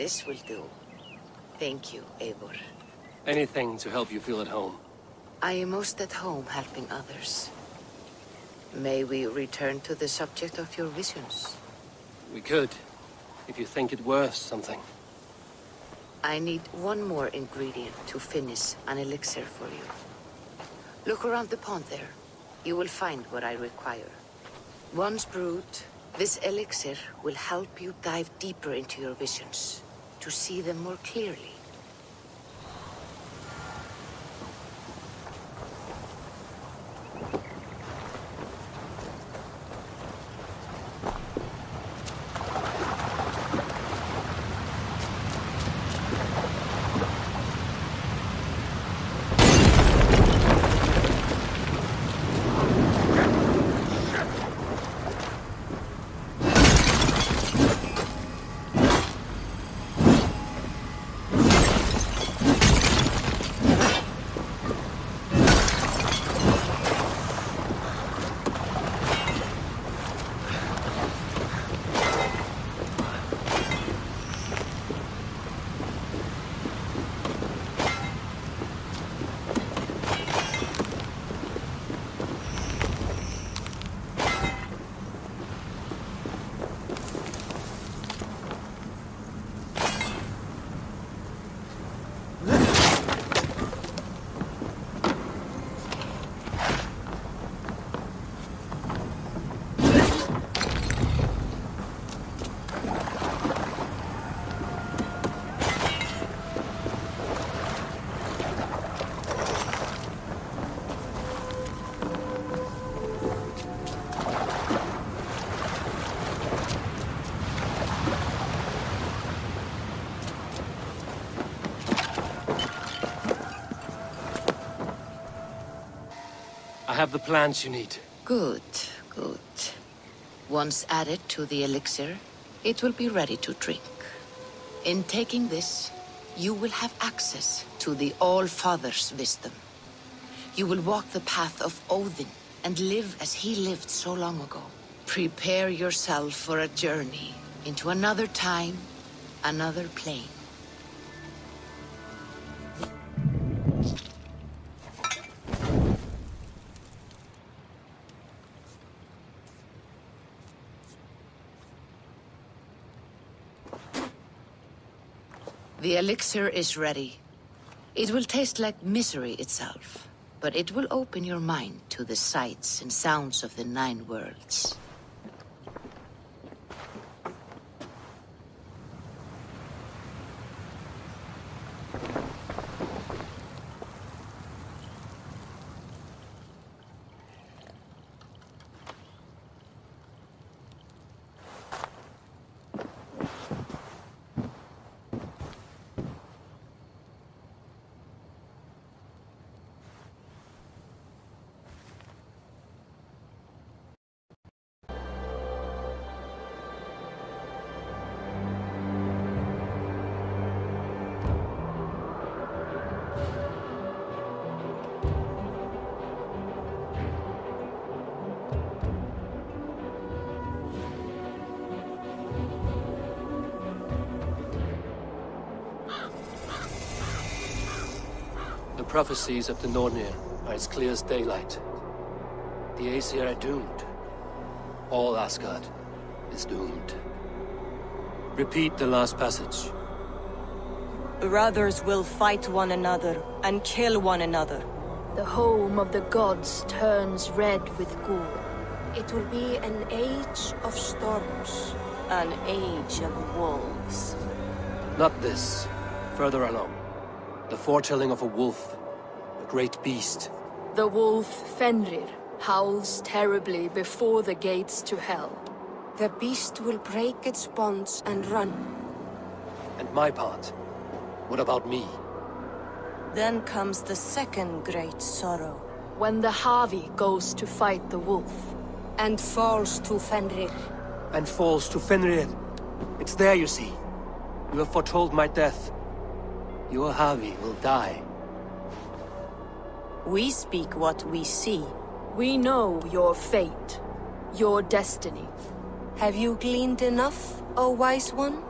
This will do. Thank you, Eivor. Anything to help you feel at home. I am most at home helping others. May we return to the subject of your visions? We could, if you think it worth something. I need one more ingredient to finish an elixir for you. Look around the pond there. You will find what I require. Once brewed, this elixir will help you dive deeper into your visions, to see them more clearly. Have the plants you need. Good, good. Once added to the elixir, it will be ready to drink. In taking this, you will have access to the All-Father's wisdom. You will walk the path of Odin and live as he lived so long ago. Prepare yourself for a journey into another time, another plane. The elixir is ready. It will taste like misery itself, but it will open your mind to the sights and sounds of the Nine Worlds. Prophecies of the Nornir are as clear as daylight. The Aesir are doomed. All Asgard is doomed. Repeat the last passage. Brothers will fight one another and kill one another. The home of the gods turns red with gore. It will be an age of storms. An age of wolves. Not this. Further along. The foretelling of a wolf. A great beast. The wolf Fenrir howls terribly before the gates to hell. The beast will break its bonds and run. And my part. What about me? Then comes the second great sorrow. When the Havi goes to fight the wolf. And falls to Fenrir. And falls to Fenrir. It's there, you see. You have foretold my death your Havi will die. We speak what we see. We know your fate, your destiny. Have you gleaned enough, O Wise One?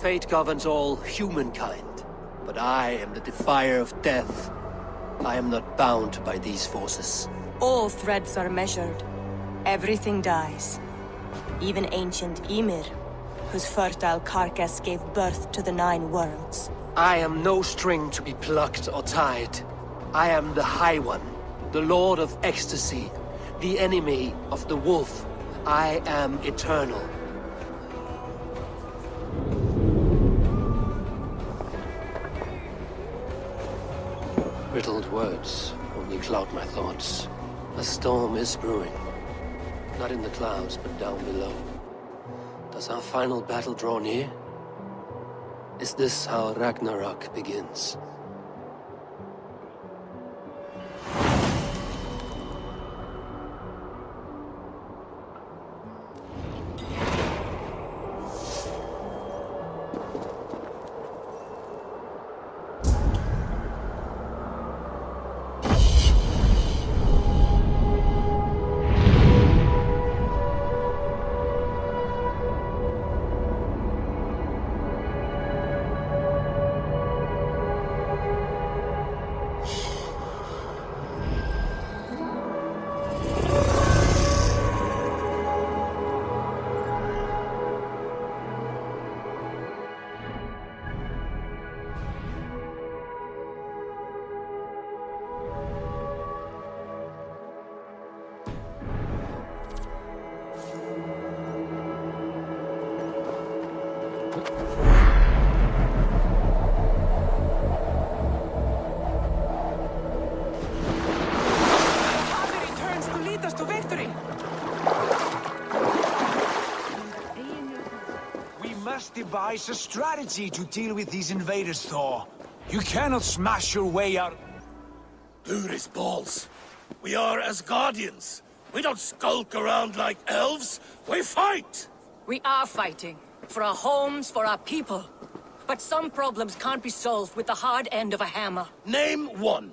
Fate governs all humankind, but I am the defier of death. I am not bound by these forces. All threads are measured. Everything dies. Even ancient Ymir, whose fertile carcass gave birth to the Nine Worlds. I am no string to be plucked or tied. I am the High One, the Lord of Ecstasy, the enemy of the Wolf. I am eternal. Riddled words only cloud my thoughts. A storm is brewing. Not in the clouds, but down below. Does our final battle draw near? Is this how Ragnarok begins? Must devise a strategy to deal with these invaders, Thor. You cannot smash your way out. Dude balls. We are Asgardians. We don't skulk around like elves. We fight! We are fighting. For our homes, for our people. But some problems can't be solved with the hard end of a hammer. Name one.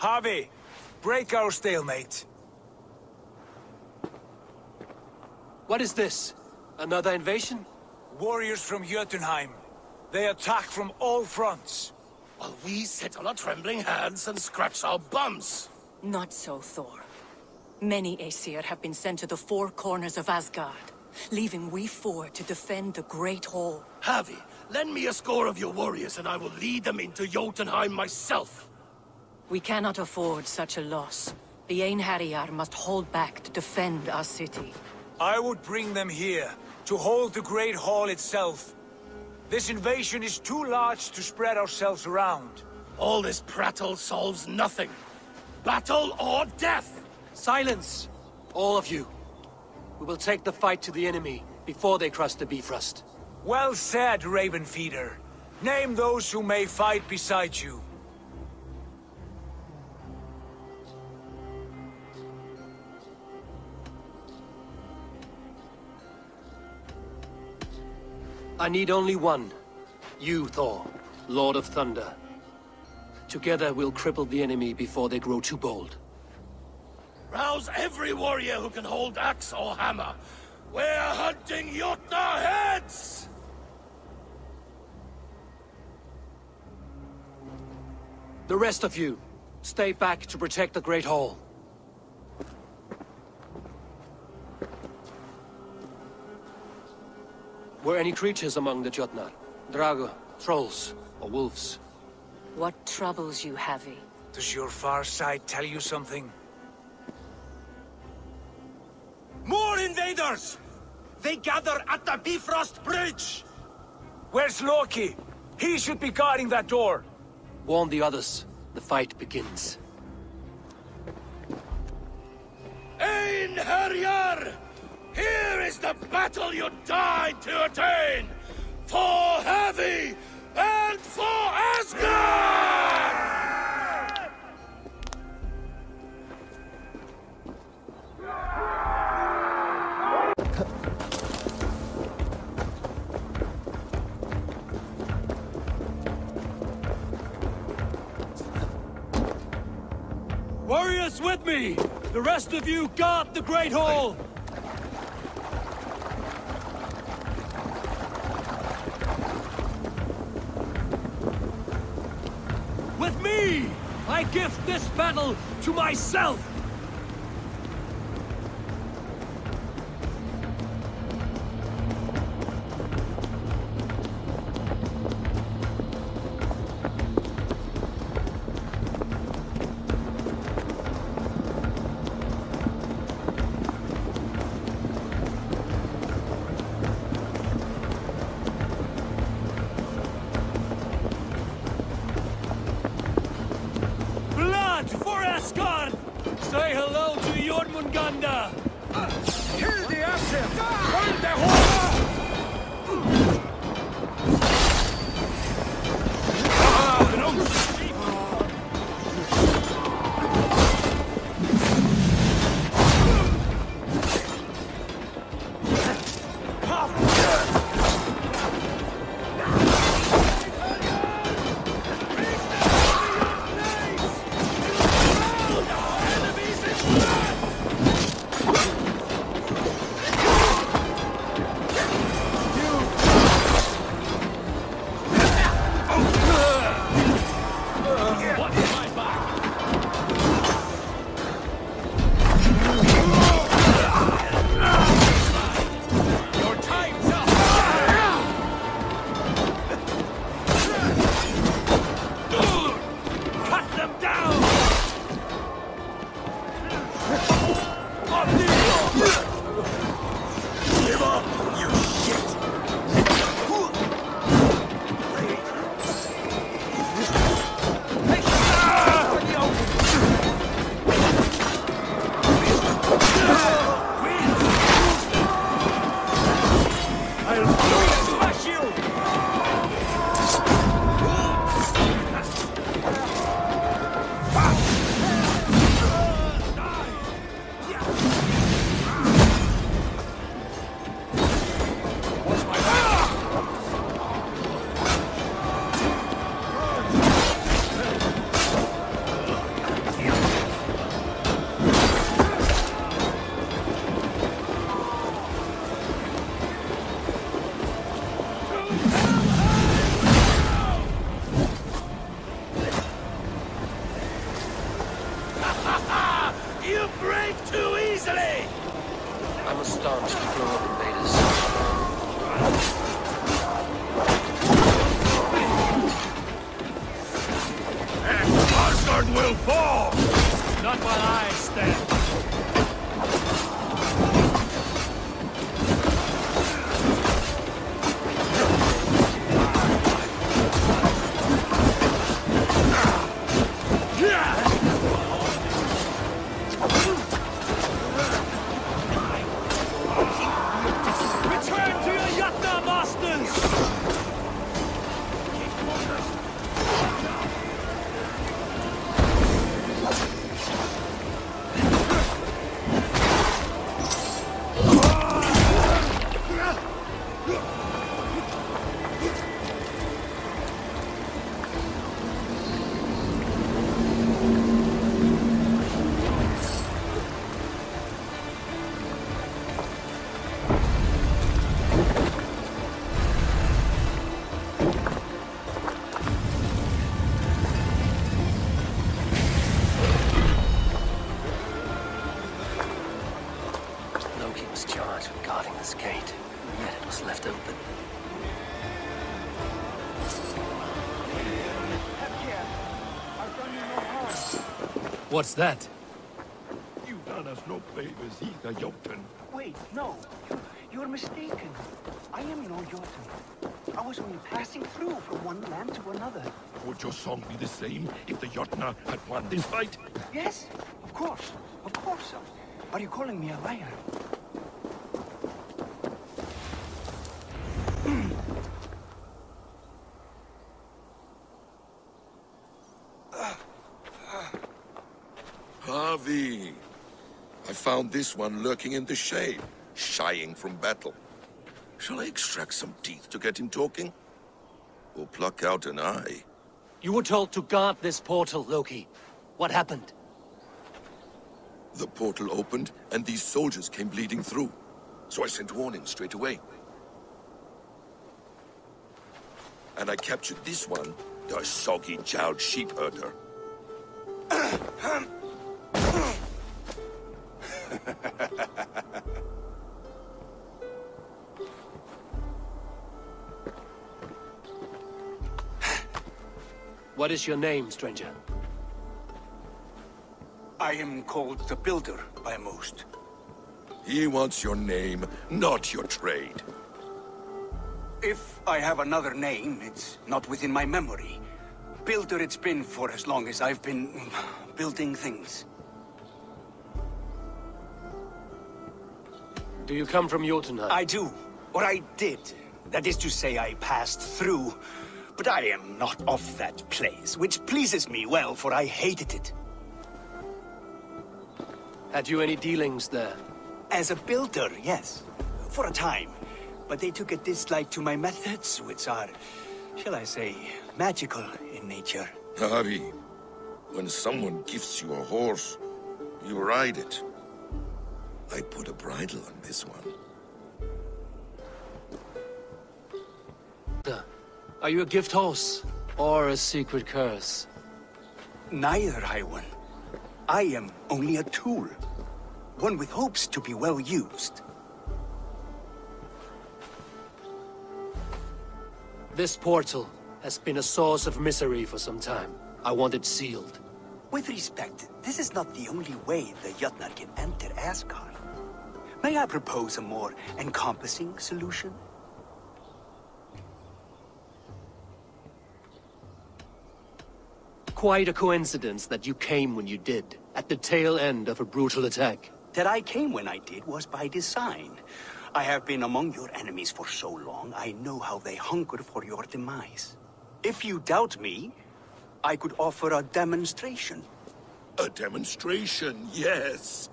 Havi, break our stalemate. What is this? Another invasion? Warriors from Jotunheim. They attack from all fronts. While we sit on our trembling hands and scratch our bums. Not so, Thor. Many Aesir have been sent to the four corners of Asgard, leaving we four to defend the Great Hall. Havi, lend me a score of your warriors and I will lead them into Jotunheim myself. We cannot afford such a loss. The Einherjar must hold back to defend our city. I would bring them here, to hold the Great Hall itself. This invasion is too large to spread ourselves around. All this prattle solves nothing. Battle or death! Silence! All of you. We will take the fight to the enemy before they cross the Bifrost. Well said, Ravenfeeder. Name those who may fight beside you. I need only one. You, Thor, Lord of Thunder. Together we'll cripple the enemy before they grow too bold. Rouse every warrior who can hold axe or hammer. We're hunting Jotnar heads! The rest of you, stay back to protect the Great Hall. Were any creatures among the Jotnar? Drago, trolls, or wolves? What troubles you, Havi? Does your far side tell you something? More invaders! They gather at the Bifrost Bridge! Where's Loki? He should be guarding that door. Warn the others. The fight begins. Einherjar! Here is the battle you died to attain! For Havi and for Asgard! Warriors with me! The rest of you guard the Great Hall! I gift this battle to myself! What's that? You done us no favors either, Jotun. Wait, no. You're mistaken. I am no Jotun. I was only passing through from one land to another. Would your song be the same if the Jotnar had won this fight? Yes, of course. Of course. Are you calling me a liar? Havi! I found this one lurking in the shade, shying from battle. Shall I extract some teeth to get him talking? Or pluck out an eye? You were told to guard this portal, Loki. What happened? The portal opened, and these soldiers came bleeding through. So I sent warning straight away. And I captured this one The soggy-jowled sheep herder. What is your name, stranger? I am called the Builder by most. He wants your name, not your trade. If I have another name, it's not within my memory. Builder it's been for as long as I've been building things. Do you come from Jotunheim? I do. Or I did. That is to say, I passed through. But I am not of that place, which pleases me well, for I hated it. Had you any dealings there? As a builder, yes. For a time. But they took a dislike to my methods, which are, shall I say, magical in nature. Harry, when someone gifts you a horse, you ride it. I put a bridle on this one. Are you a gift horse? Or a secret curse? Neither, High One. I am only a tool. One with hopes to be well used. This portal has been a source of misery for some time. I want it sealed. With respect, this is not the only way the Jotnar can enter Asgard. May I propose a more encompassing solution? Quite a coincidence that you came when you did, at the tail end of a brutal attack. That I came when I did was by design. I have been among your enemies for so long, I know how they hunger for your demise. If you doubt me, I could offer a demonstration. A demonstration, yes.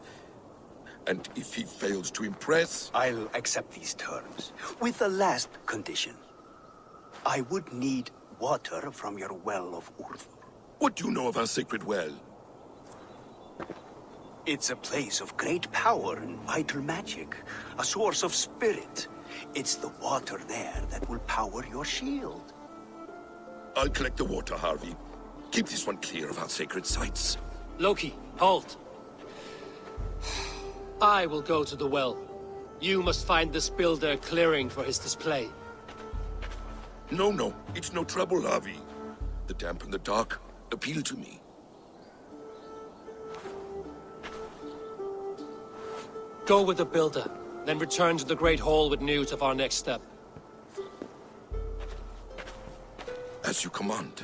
And if he fails to impress? I'll accept these terms, with a last condition. I would need water from your well of Urthur. What do you know of our sacred well? It's a place of great power and vital magic. A source of spirit. It's the water there that will power your shield. I'll collect the water, Havi. Keep this one clear of our sacred sites. Loki, halt! I will go to the well. You must find this builder clearing for his display. No, no. It's no trouble, Havi. The damp and the dark appeal to me. Go with the builder, then return to the Great Hall with news of our next step. As you command.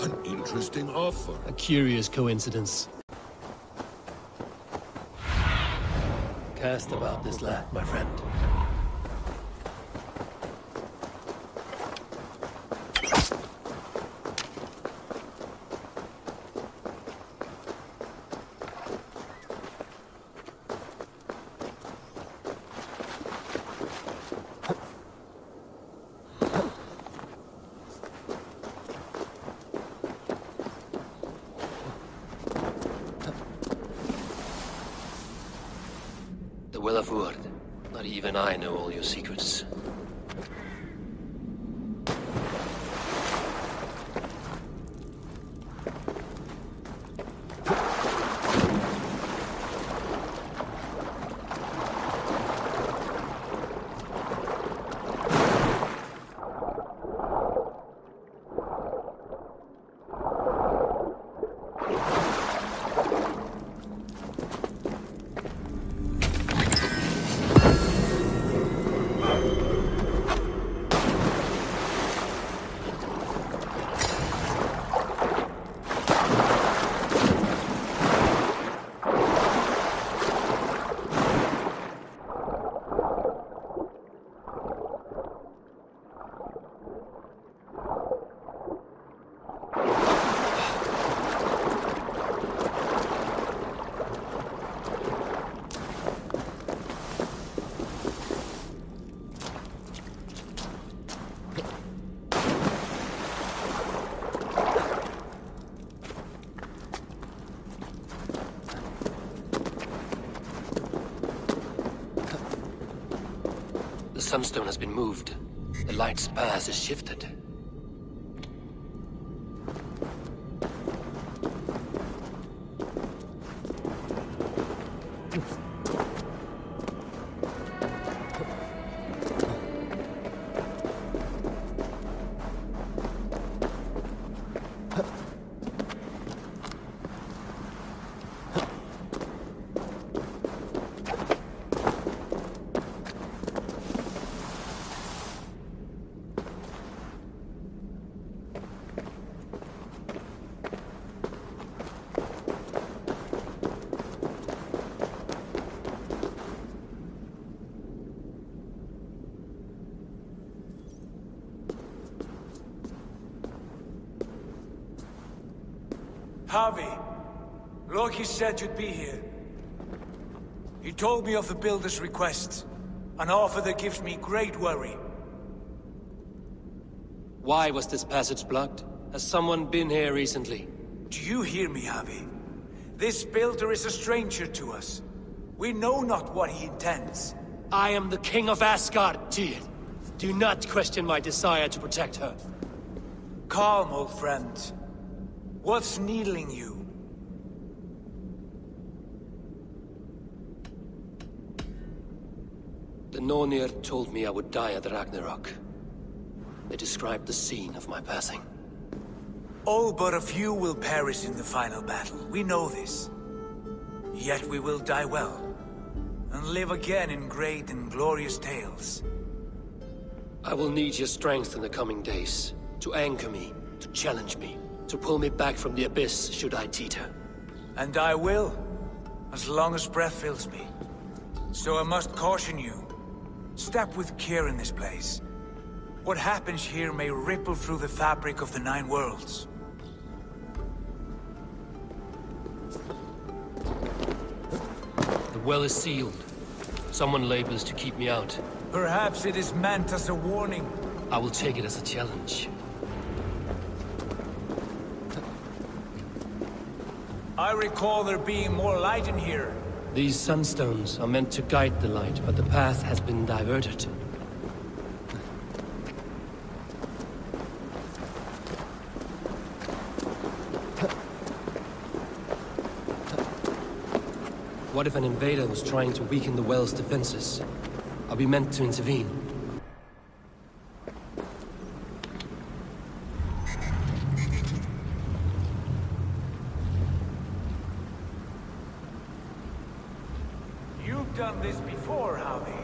An interesting offer. A curious coincidence. Cast about this land, my friend. The of Urd. Not even I know all your secrets. Sunstone has been moved. The light's path is shifted. Said you'd be here. He told me of the Builder's request, an offer that gives me great worry. Why was this passage blocked? Has someone been here recently? Do you hear me, Havi? This Builder is a stranger to us. We know not what he intends. I am the King of Asgard, Tyr. Do not question my desire to protect her. Calm, old friend. What's needling you? The Nornir told me I would die at Ragnarok. They described the scene of my passing. All but a few will perish in the final battle. We know this. Yet we will die well, and live again in great and glorious tales. I will need your strength in the coming days, to anchor me, to challenge me, to pull me back from the abyss should I teeter. And I will, as long as breath fills me. So I must caution you. Step with care in this place. What happens here may ripple through the fabric of the Nine Worlds. The well is sealed. Someone labors to keep me out. Perhaps it is meant as a warning. I will take it as a challenge. I recall there being more light in here. These sunstones are meant to guide the light, but the path has been diverted. What if an invader was trying to weaken the well's defenses? Are we meant to intervene? You've done this before, Havi.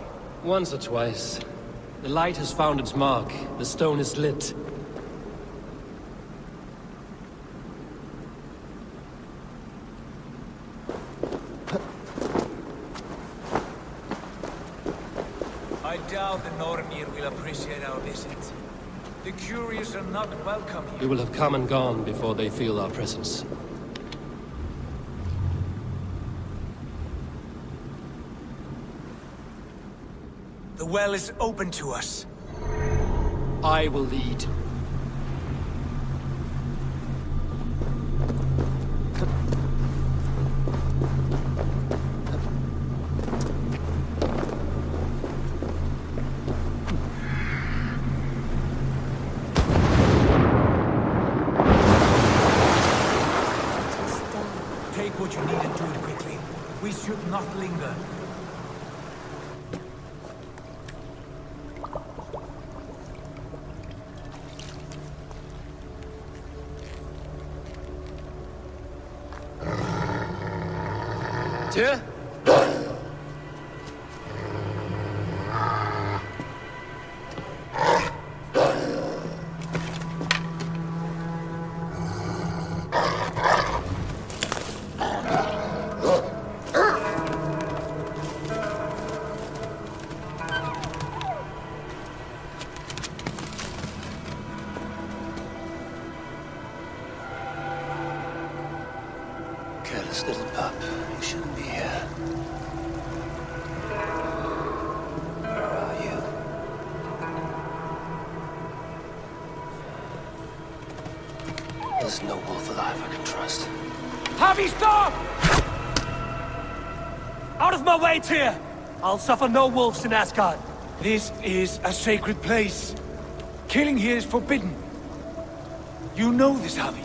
Once or twice. The light has found its mark. The stone is lit. I doubt the Nornir will appreciate our visit. The curious are not welcome We will have come and gone before they feel our presence. The well is open to us. I will lead. Tyr! I'll suffer no wolves in Asgard. This is a sacred place. Killing here is forbidden. You know this, Havi.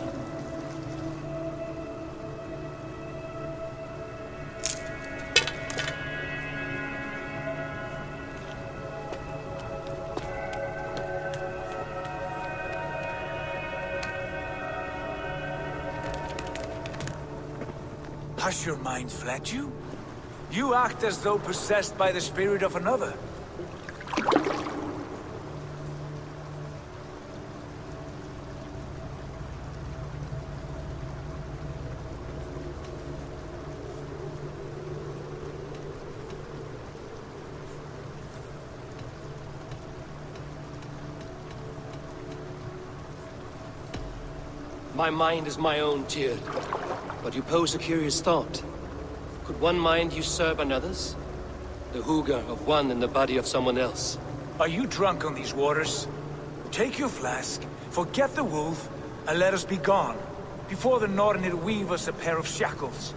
Has your mind fled you? You act as though possessed by the spirit of another. My mind is my own, Tyr. But you pose a curious thought. Could one mind usurp another's? The hugger of one in the body of someone else. Are you drunk on these waters? Take your flask, forget the wolf, and let us be gone, before the Nornir weave us a pair of shackles.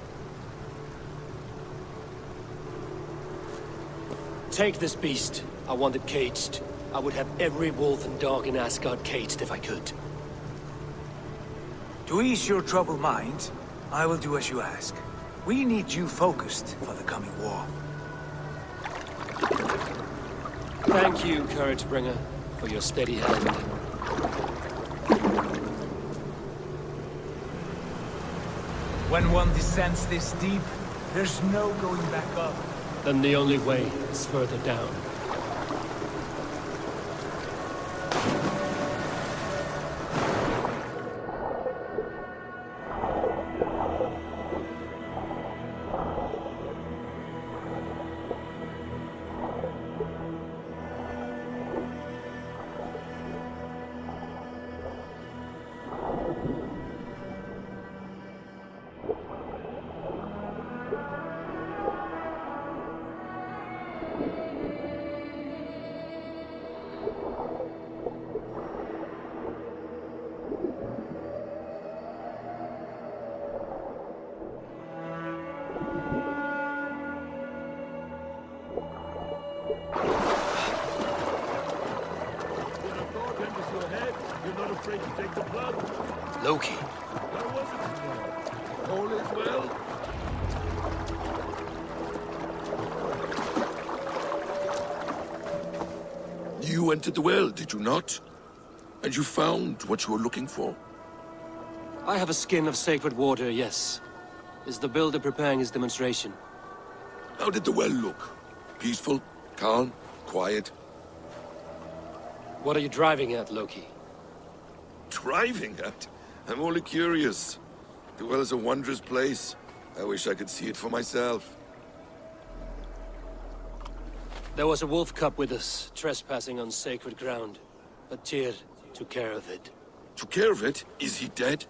Take this beast. I want it caged. I would have every wolf and dog in Asgard caged if I could. To ease your troubled mind, I will do as you ask. We need you focused for the coming war. Thank you, Couragebringer, for your steady hand. When one descends this deep, there's no going back up. Then the only way is further down. You entered the well, did you not? And you found what you were looking for? I have a skin of sacred water, yes. Is the builder preparing his demonstration? How did the well look? Peaceful? Calm? Quiet? What are you driving at, Loki? Driving at? I'm only curious. The well is a wondrous place. I wish I could see it for myself. There was a wolf cub with us, trespassing on sacred ground. But Tyr took care of it. Took care of it? Is he dead?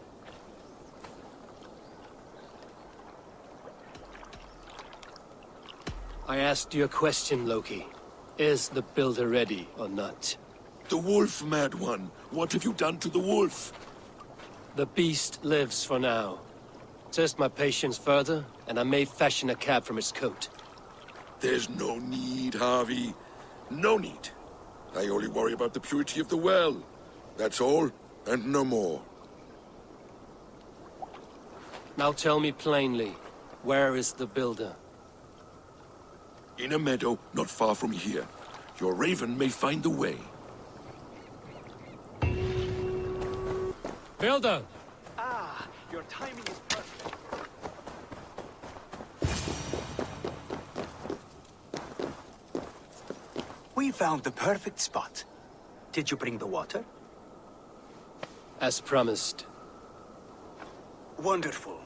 I asked you a question, Loki. Is the builder ready or not? The wolf, mad one. What have you done to the wolf? The beast lives for now. Test my patience further, and I may fashion a cap from its coat. There's no need, Havi. No need. I only worry about the purity of the well. That's all, and no more. Now tell me plainly, where is the builder? In a meadow not far from here. Your raven may find the way. Builder! Ah, your timing is perfect. We found the perfect spot. Did you bring the water? As promised. Wonderful.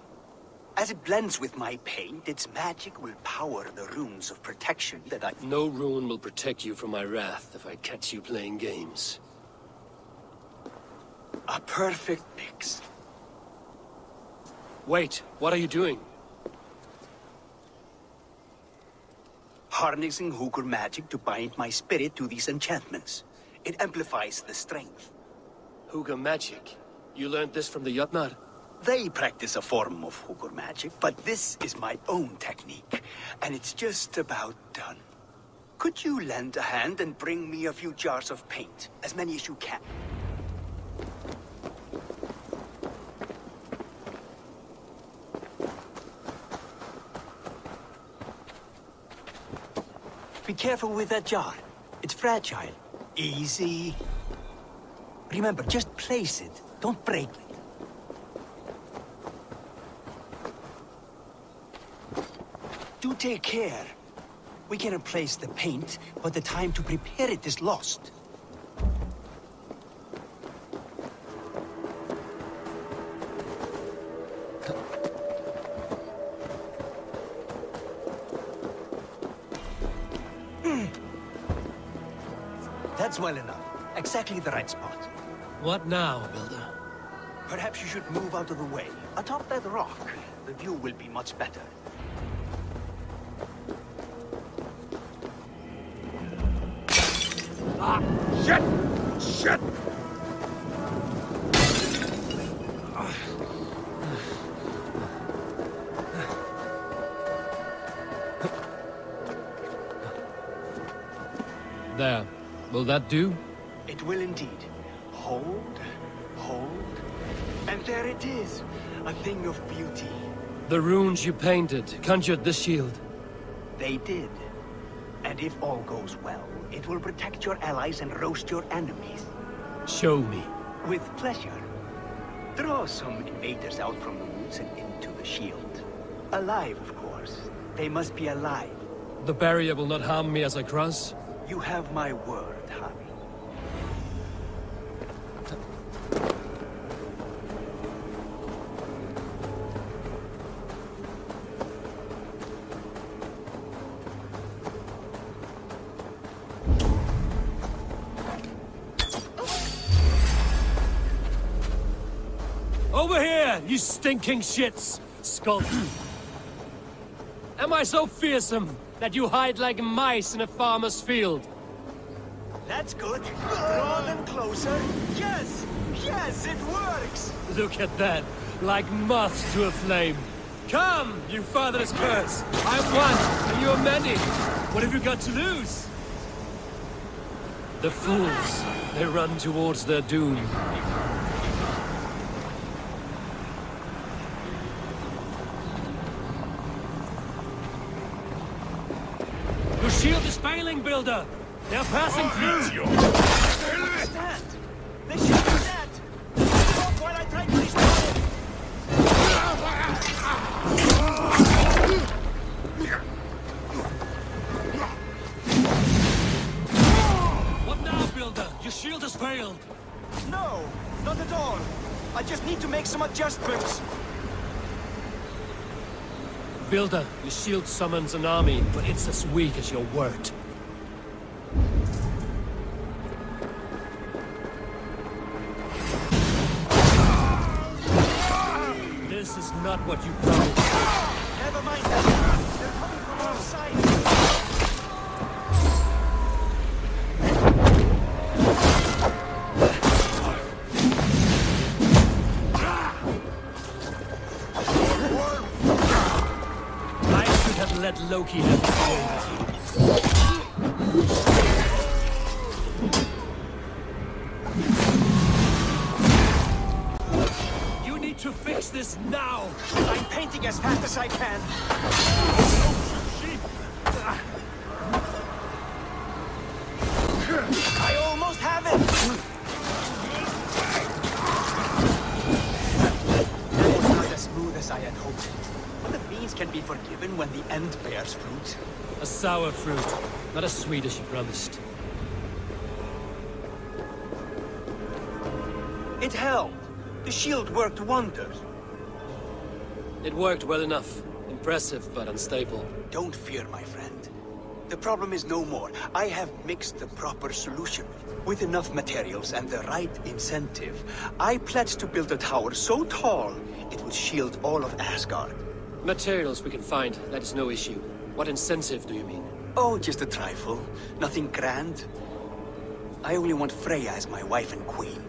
As it blends with my paint, its magic will power the runes of protection that I... No rune will protect you from my wrath if I catch you playing games. A perfect mix. Wait, what are you doing? Harnessing Hugr magic to bind my spirit to these enchantments. It amplifies the strength. Hugr magic? You learned this from the Jotnar? They practice a form of Hugr magic, but this is my own technique, and it's just about done. Could you lend a hand and bring me a few jars of paint? As many as you can. Careful with that jar. It's fragile. Easy. Remember, just place it. Don't break it. Do take care. We can replace the paint, but the time to prepare it is lost. That's well enough. Exactly the right spot. What now, Builder? Perhaps you should move out of the way. Atop that rock, the view will be much better. Ah, shit! Shit! There. Will that do? It will indeed. Hold, hold, and there it is. A thing of beauty. The runes you painted conjured the shield. They did. And if all goes well, it will protect your allies and roast your enemies. Show me. With pleasure. Draw some invaders out from the woods and into the shield. Alive, of course. They must be alive. The barrier will not harm me as I cross? You have my word, you stinking shits! Skulk. Am I so fearsome that you hide like mice in a farmer's field? That's good. Draw them closer. Yes! Yes, it works! Look at that, like moths to a flame. Come, you fatherless curse! I'm one, and you're many. What have you got to lose? The fools, they run towards their doom. Your shield Builder! They're passing through! Stand! They should be dead! Stop while I try to! What now, Builder? Your shield has failed! No, not at all. I just need to make some adjustments. Builder, your shield summons an army, but it's as weak as your word. What you promised. Never mind that. They're coming from all sides. I should have let Loki have I'm as fast as I can. I almost have it! That was not as smooth as I had hoped. But the beans can be forgiven when the end bears fruit. A sour fruit, not as sweet as you promised. It held. The shield worked wonders. It worked well enough. Impressive, but unstable. Don't fear, my friend. The problem is no more. I have mixed the proper solution. With enough materials and the right incentive, I pledge to build a tower so tall it will shield all of Asgard. Materials we can find, that is no issue. What incentive do you mean? Oh, just a trifle. Nothing grand. I only want Freya as my wife and queen.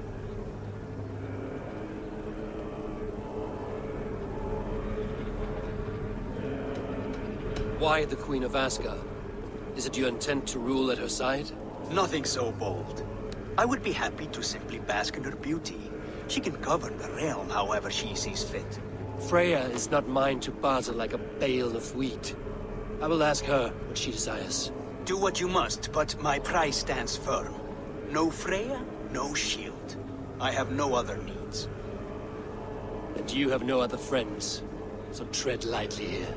Why the Queen of Asgard? Is it your intent to rule at her side? Nothing so bold. I would be happy to simply bask in her beauty. She can govern the realm however she sees fit. Freya is not mine to barter like a bale of wheat. I will ask her what she desires. Do what you must, but my price stands firm. No Freya, no shield. I have no other needs. And you have no other friends, so tread lightly here.